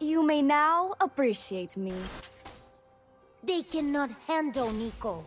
You may now appreciate me. They cannot handle Neeko.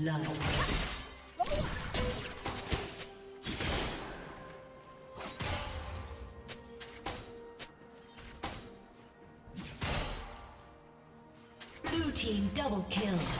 Blood. Double kill.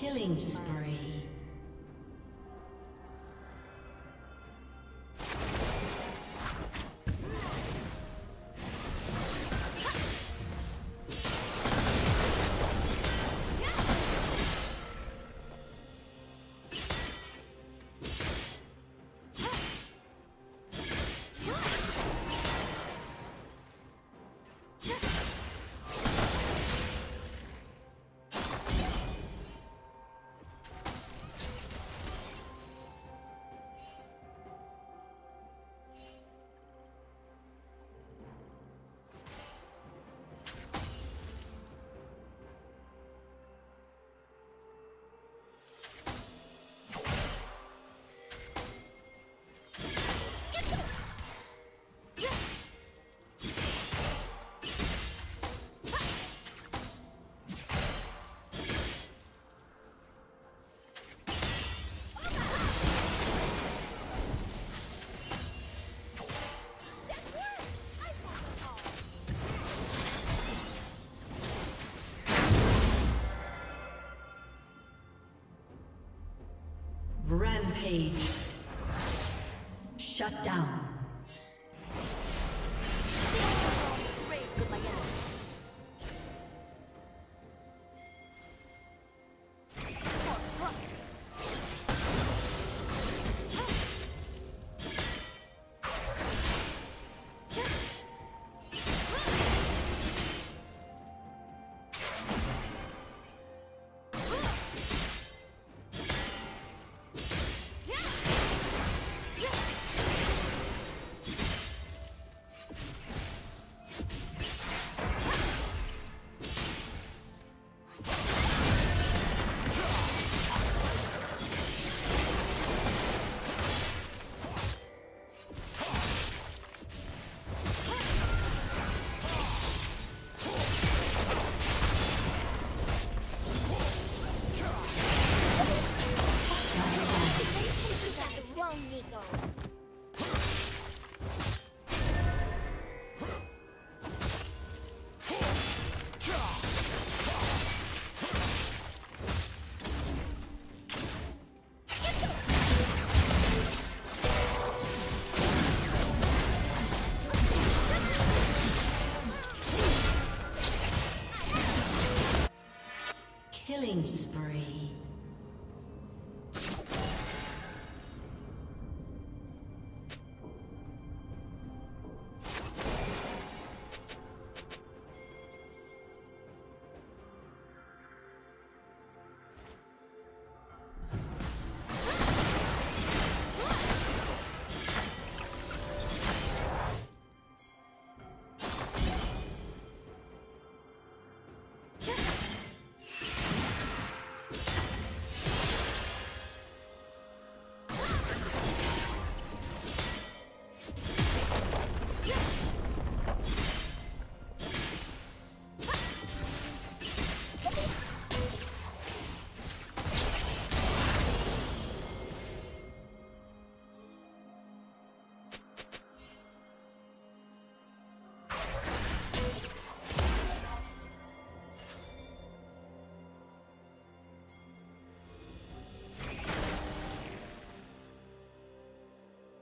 Killing spree. Rampage. Shut down.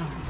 down.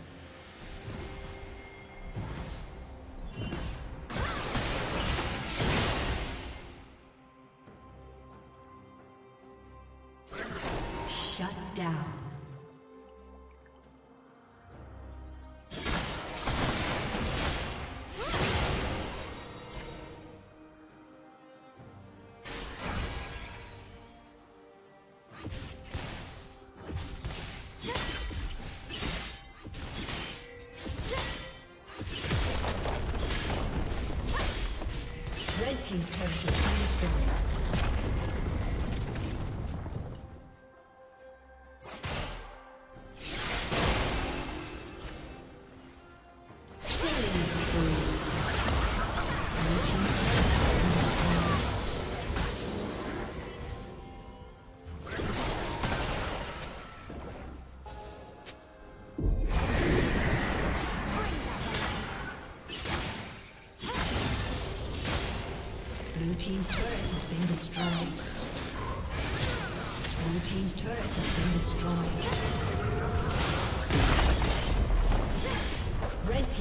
Team's turret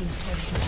team's turret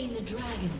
slain the dragon.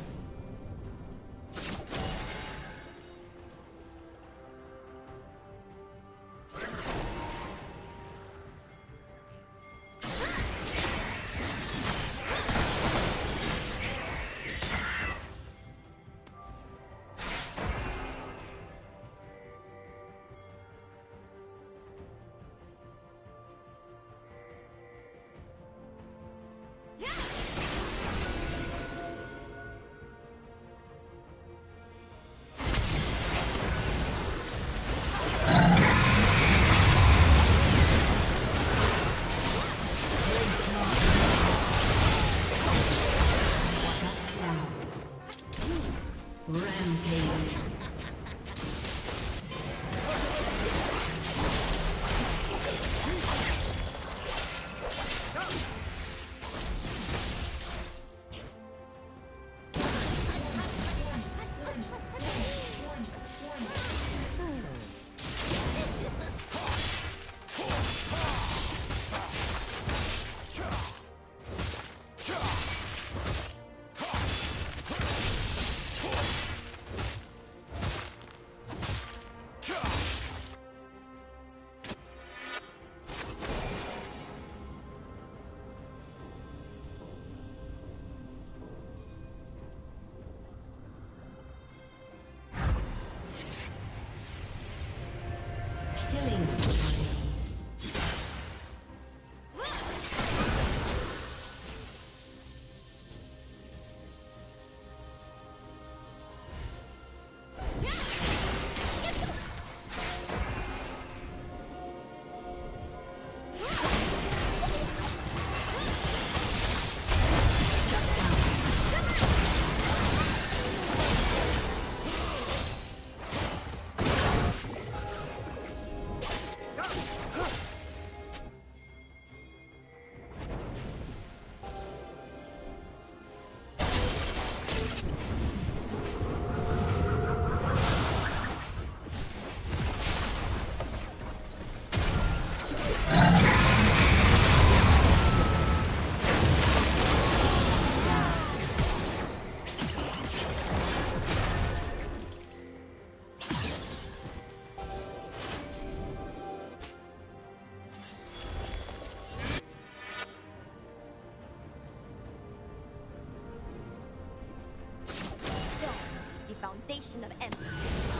Foundation of empire.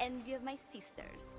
and envy of my sisters.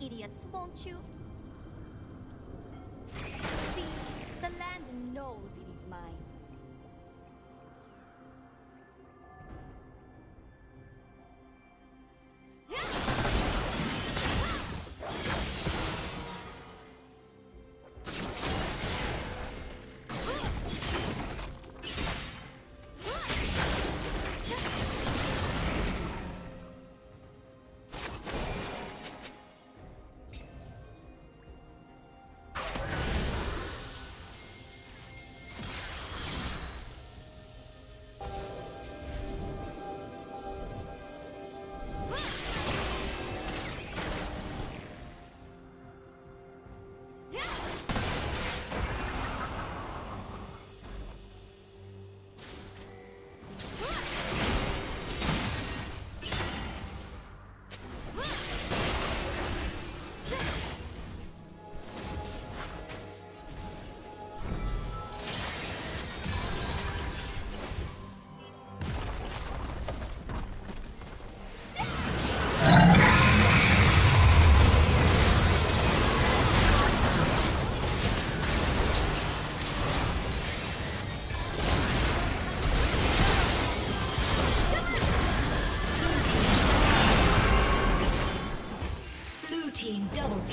Idiots, won't you? See, the land knows it is mine.